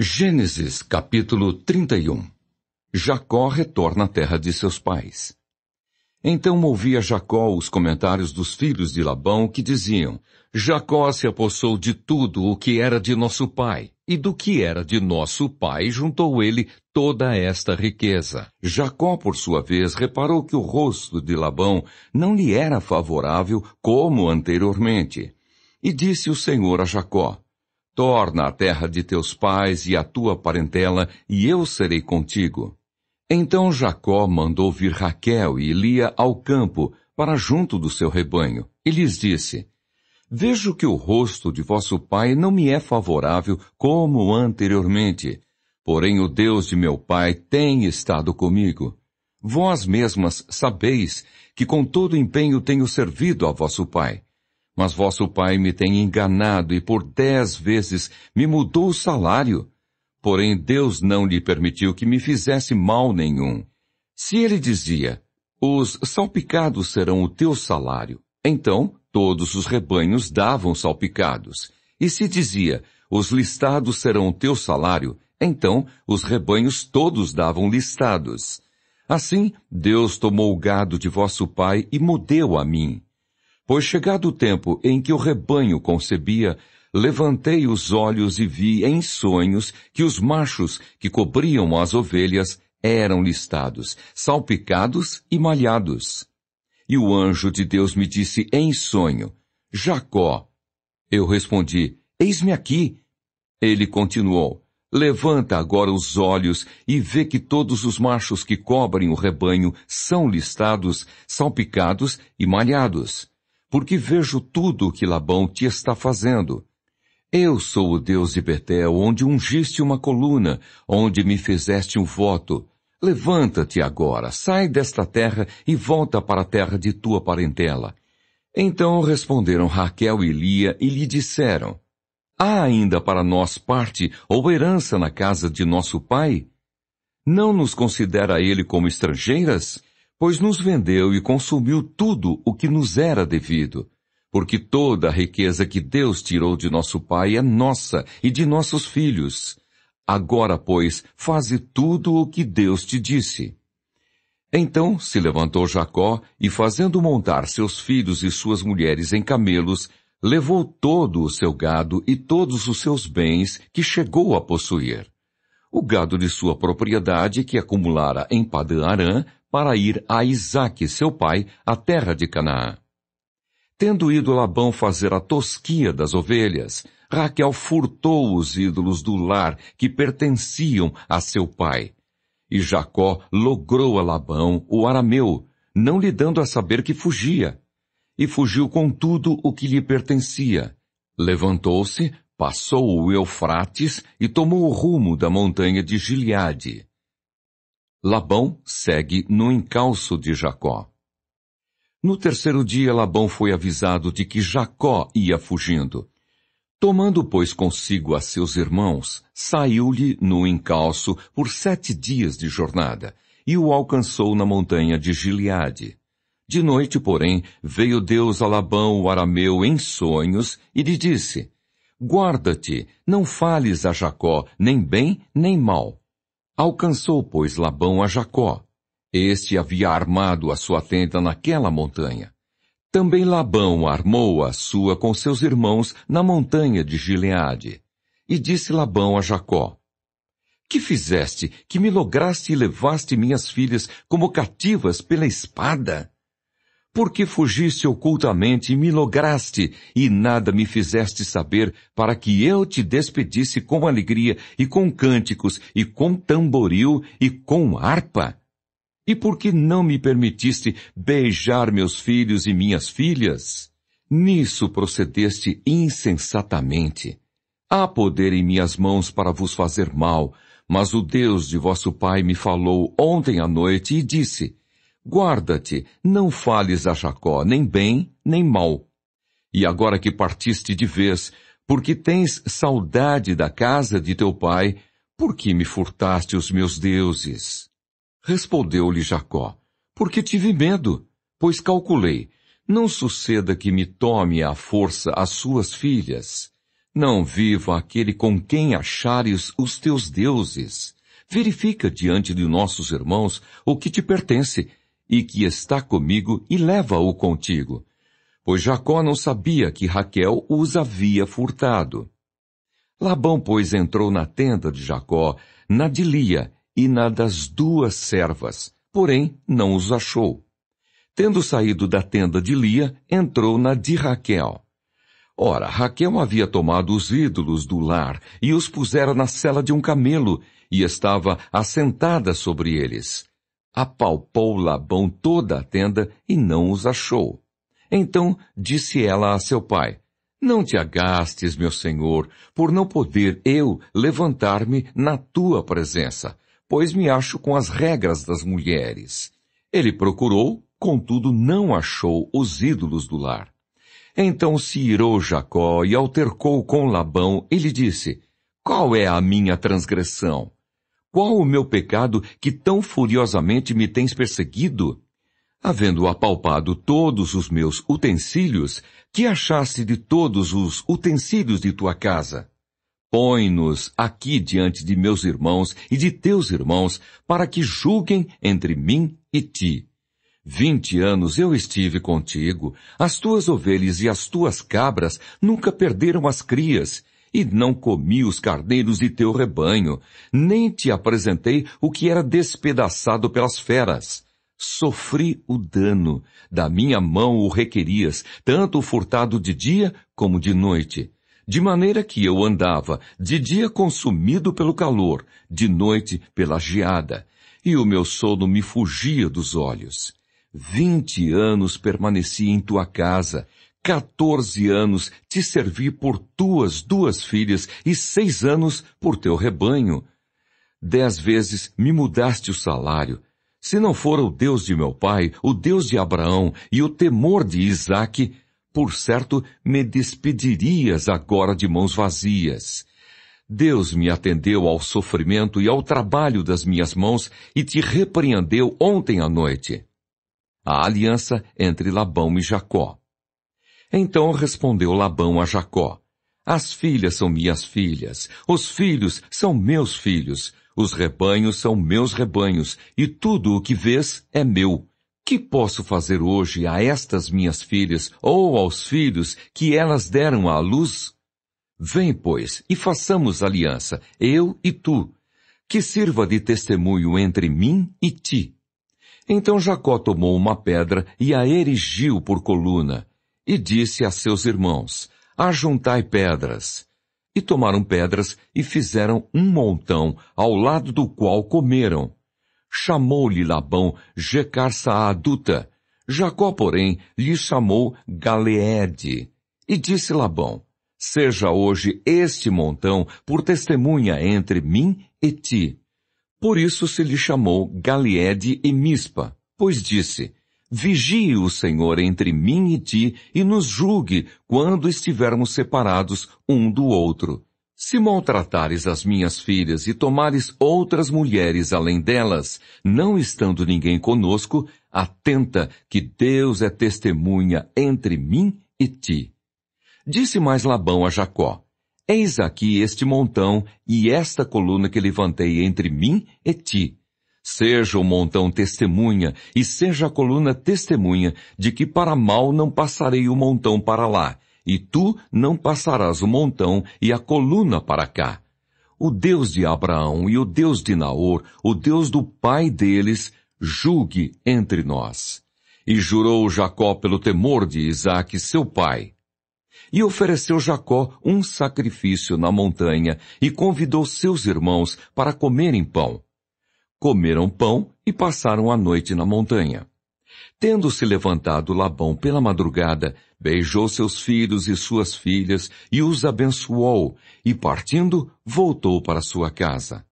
Gênesis capítulo 31 Jacó retorna à terra de seus pais. Então ouvia Jacó os comentários dos filhos de Labão que diziam, Jacó se apossou de tudo o que era de nosso pai, e do que era de nosso pai juntou ele toda esta riqueza. Jacó, por sua vez, reparou que o rosto de Labão não lhe era favorável como anteriormente. E disse o Senhor a Jacó, Torna a terra de teus pais e a tua parentela, e eu serei contigo. Então Jacó mandou vir Raquel e Lia ao campo, para junto do seu rebanho, e lhes disse, Vejo que o rosto de vosso pai não me é favorável como anteriormente, porém o Deus de meu pai tem estado comigo. Vós mesmas sabeis que com todo empenho tenho servido a vosso pai. Mas vosso pai me tem enganado e por dez vezes me mudou o salário. Porém Deus não lhe permitiu que me fizesse mal nenhum. Se ele dizia, os salpicados serão o teu salário, então todos os rebanhos davam salpicados. E se dizia, os listados serão o teu salário, então os rebanhos todos davam listados. Assim, Deus tomou o gado de vosso pai e mudeu a mim. Pois chegado o tempo em que o rebanho concebia, levantei os olhos e vi em sonhos que os machos que cobriam as ovelhas eram listados, salpicados e malhados. E o anjo de Deus me disse em sonho, Jacó. Eu respondi, eis-me aqui. Ele continuou, levanta agora os olhos e vê que todos os machos que cobrem o rebanho são listados, salpicados e malhados porque vejo tudo o que Labão te está fazendo. Eu sou o Deus de Betel, onde ungiste uma coluna, onde me fizeste um voto. Levanta-te agora, sai desta terra e volta para a terra de tua parentela. Então responderam Raquel e Lia e lhe disseram, Há ainda para nós parte ou herança na casa de nosso pai? Não nos considera ele como estrangeiras? Pois nos vendeu e consumiu tudo o que nos era devido, porque toda a riqueza que Deus tirou de nosso pai é nossa e de nossos filhos. Agora, pois, faze tudo o que Deus te disse. Então se levantou Jacó e, fazendo montar seus filhos e suas mulheres em camelos, levou todo o seu gado e todos os seus bens que chegou a possuir. O gado de sua propriedade que acumulara em Padã Arã para ir a Isaque, seu pai, à terra de Canaã. Tendo ido Labão fazer a tosquia das ovelhas, Raquel furtou os ídolos do lar que pertenciam a seu pai. E Jacó logrou a Labão, o arameu, não lhe dando a saber que fugia. E fugiu com tudo o que lhe pertencia. Levantou-se, passou o Eufrates e tomou o rumo da montanha de Gileade. Labão segue no encalço de Jacó. No terceiro dia, Labão foi avisado de que Jacó ia fugindo. Tomando, pois, consigo a seus irmãos, saiu-lhe no encalço por sete dias de jornada, e o alcançou na montanha de Gileade. De noite, porém, veio Deus a Labão, o arameu, em sonhos, e lhe disse, Guarda-te, não fales a Jacó, nem bem, nem mal Alcançou, pois, Labão a Jacó. Este havia armado a sua tenda naquela montanha. Também Labão armou a sua com seus irmãos na montanha de Gileade. E disse Labão a Jacó, Que fizeste, que me lograste e levaste minhas filhas como cativas pela espada? Porque fugiste ocultamente e me lograste, e nada me fizeste saber, para que eu te despedisse com alegria, e com cânticos, e com tamboril, e com harpa? E por que não me permitiste beijar meus filhos e minhas filhas? Nisso procedeste insensatamente. Há poder em minhas mãos para vos fazer mal, mas o Deus de vosso pai me falou ontem à noite e disse, Guarda-te, não fales a Jacó, nem bem, nem mal. E agora que partiste de vez, porque tens saudade da casa de teu pai, por que me furtaste os meus deuses? Respondeu-lhe Jacó, porque tive medo, pois calculei, não suceda que me tome à força as suas filhas. Não viva aquele com quem achares os teus deuses. Verifica diante de nossos irmãos o que te pertence e que está comigo e leva-o contigo. Pois Jacó não sabia que Raquel os havia furtado. Labão, pois, entrou na tenda de Jacó, na de Lia e na das duas servas, porém não os achou. Tendo saído da tenda de Lia, entrou na de Raquel. Ora, Raquel havia tomado os ídolos do lar e os pusera na cela de um camelo, e estava assentada sobre eles. Apalpou Labão toda a tenda e não os achou. Então disse ela a seu pai, Não te agastes, meu senhor, por não poder eu levantar-me na tua presença, pois me acho com as regras das mulheres. Ele procurou, contudo não achou os ídolos do lar. Então se irou Jacó e altercou com Labão e lhe disse, Qual é a minha transgressão? Qual o meu pecado que tão furiosamente me tens perseguido? Havendo apalpado todos os meus utensílios, que achaste de todos os utensílios de tua casa? Põe-nos aqui diante de meus irmãos e de teus irmãos, para que julguem entre mim e ti. Vinte anos eu estive contigo, as tuas ovelhas e as tuas cabras nunca perderam as crias, e não comi os carneiros de teu rebanho, nem te apresentei o que era despedaçado pelas feras. Sofri o dano, da minha mão o requerias, tanto o furtado de dia como de noite. De maneira que eu andava, de dia consumido pelo calor, de noite pela geada, e o meu sono me fugia dos olhos. Vinte anos permaneci em tua casa, quatorze anos te servi por tuas duas filhas e seis anos por teu rebanho. Dez vezes me mudaste o salário. Se não for o Deus de meu pai, o Deus de Abraão e o temor de Isaque, por certo me despedirias agora de mãos vazias. Deus me atendeu ao sofrimento e ao trabalho das minhas mãos e te repreendeu ontem à noite a aliança entre Labão e Jacó. Então respondeu Labão a Jacó, as filhas são minhas filhas, os filhos são meus filhos, os rebanhos são meus rebanhos, e tudo o que vês é meu. Que posso fazer hoje a estas minhas filhas ou aos filhos que elas deram à luz? Vem, pois, e façamos aliança, eu e tu, que sirva de testemunho entre mim e ti. Então Jacó tomou uma pedra e a erigiu por coluna, e disse a seus irmãos, ajuntai pedras. E tomaram pedras e fizeram um montão, ao lado do qual comeram. Chamou-lhe Labão Jecar Saaduta. Jacó, porém, lhe chamou Galeede. E disse Labão, seja hoje este montão por testemunha entre mim e ti. Por isso se lhe chamou Galiede e Mispa, pois disse, Vigie o Senhor entre mim e ti e nos julgue quando estivermos separados um do outro. Se maltratares as minhas filhas e tomares outras mulheres além delas, não estando ninguém conosco, atenta que Deus é testemunha entre mim e ti. Disse mais Labão a Jacó, Eis aqui este montão e esta coluna que levantei entre mim e ti. Seja o montão testemunha e seja a coluna testemunha de que para mal não passarei o montão para lá, e tu não passarás o montão e a coluna para cá. O Deus de Abraão e o Deus de Naor, o Deus do pai deles, julgue entre nós. E jurou Jacó pelo temor de Isaque, seu pai. E ofereceu Jacó um sacrifício na montanha e convidou seus irmãos para comerem pão. Comeram pão e passaram a noite na montanha. Tendo-se levantado Labão pela madrugada, beijou seus filhos e suas filhas e os abençoou, e partindo, voltou para sua casa.